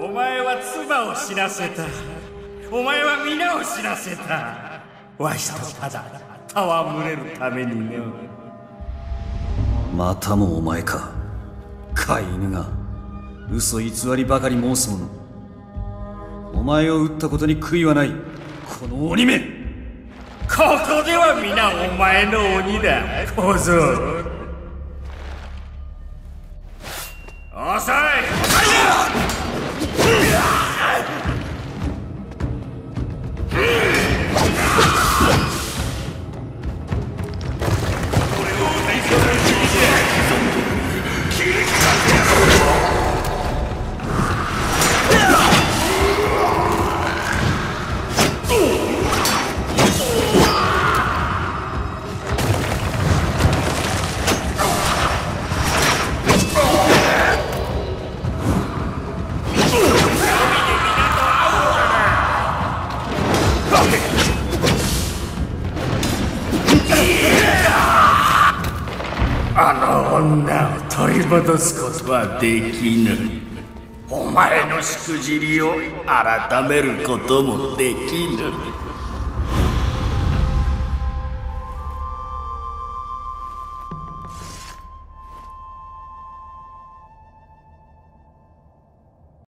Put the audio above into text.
妻を死なせた。お前は皆を死なせた。わしとただ戯れるためにね。またもお前か。飼い犬が。嘘偽りばかり申す者お前を撃ったことに悔いはない。この鬼め。ここでは皆お前の鬼だ。小僧。遅いあの女を取り戻すことはできぬ。お前のしくじりを改めることもできぬ。